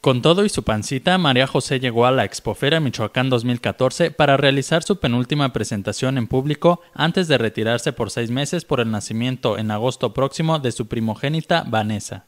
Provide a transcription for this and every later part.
Con todo y su pancita, María José llegó a la Expofera Michoacán 2014 para realizar su penúltima presentación en público antes de retirarse por seis meses por el nacimiento en agosto próximo de su primogénita Vanessa.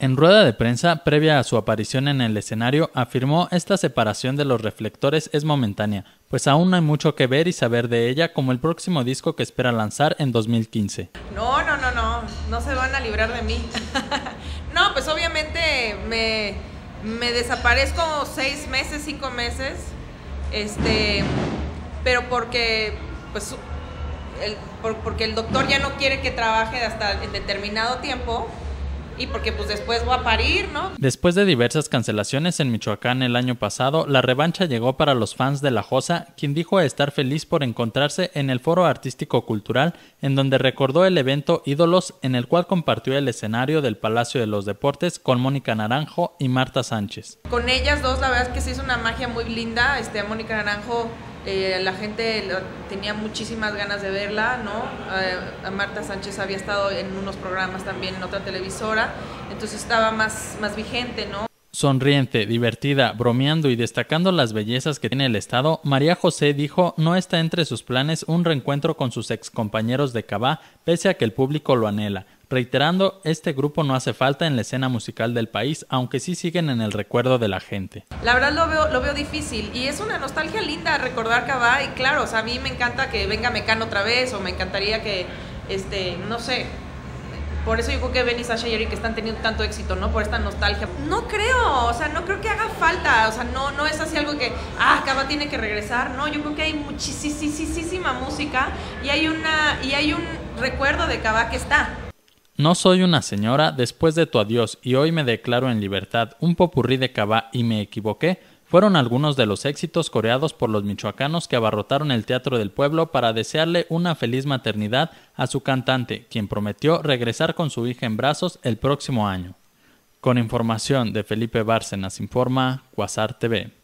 En rueda de prensa, previa a su aparición en el escenario, afirmó esta separación de los reflectores es momentánea, pues aún hay mucho que ver y saber de ella como el próximo disco que espera lanzar en 2015. No, no, no, no, no se van a librar de mí. no, pues obviamente me, me desaparezco seis meses, cinco meses, este, pero porque, pues, el, porque el doctor ya no quiere que trabaje hasta en determinado tiempo y porque pues después voy a parir, ¿no? Después de diversas cancelaciones en Michoacán el año pasado, la revancha llegó para los fans de La Josa, quien dijo estar feliz por encontrarse en el Foro Artístico Cultural, en donde recordó el evento Ídolos, en el cual compartió el escenario del Palacio de los Deportes con Mónica Naranjo y Marta Sánchez. Con ellas dos, la verdad es que se hizo una magia muy linda. Este, Mónica Naranjo eh, la gente tenía muchísimas ganas de verla, ¿no? Eh, Marta Sánchez había estado en unos programas también en otra televisora, entonces estaba más, más vigente, ¿no? Sonriente, divertida, bromeando y destacando las bellezas que tiene el Estado, María José dijo no está entre sus planes un reencuentro con sus excompañeros de Cabá, pese a que el público lo anhela, reiterando este grupo no hace falta en la escena musical del país, aunque sí siguen en el recuerdo de la gente. La verdad lo veo, lo veo difícil y es una nostalgia linda recordar Cabá y claro, o sea, a mí me encanta que venga Mecano otra vez o me encantaría que, este, no sé, por eso yo creo que Ben y Sasha y Eric están teniendo tanto éxito, ¿no? Por esta nostalgia. No creo, o sea, no creo que haga falta, o sea, no, no es así algo que, ah, Cava tiene que regresar, no, yo creo que hay muchísima música y hay, una, y hay un recuerdo de Cava que está. No soy una señora, después de tu adiós y hoy me declaro en libertad, un popurrí de Cava y me equivoqué, fueron algunos de los éxitos coreados por los michoacanos que abarrotaron el Teatro del Pueblo para desearle una feliz maternidad a su cantante, quien prometió regresar con su hija en brazos el próximo año. Con información de Felipe Bárcenas informa Cuasar TV.